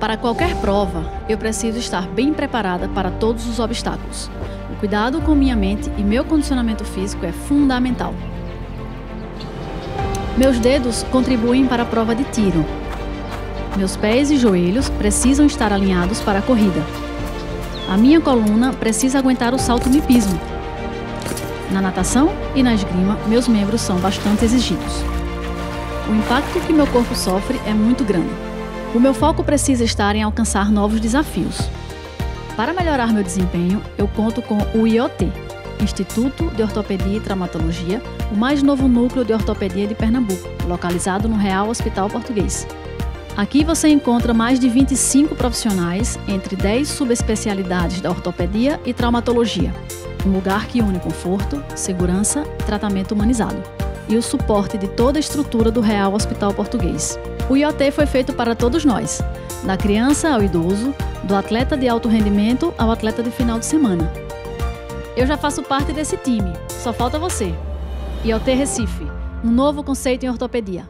Para qualquer prova, eu preciso estar bem preparada para todos os obstáculos. O cuidado com minha mente e meu condicionamento físico é fundamental. Meus dedos contribuem para a prova de tiro. Meus pés e joelhos precisam estar alinhados para a corrida. A minha coluna precisa aguentar o salto no hipismo. Na natação e na esgrima, meus membros são bastante exigidos. O impacto que meu corpo sofre é muito grande. O meu foco precisa estar em alcançar novos desafios. Para melhorar meu desempenho, eu conto com o IOT, Instituto de Ortopedia e Traumatologia, o mais novo núcleo de ortopedia de Pernambuco, localizado no Real Hospital Português. Aqui você encontra mais de 25 profissionais entre 10 subespecialidades da ortopedia e traumatologia. Um lugar que une conforto, segurança e tratamento humanizado. E o suporte de toda a estrutura do Real Hospital Português. O IoT foi feito para todos nós, da criança ao idoso, do atleta de alto rendimento ao atleta de final de semana. Eu já faço parte desse time, só falta você. IoT Recife, um novo conceito em ortopedia.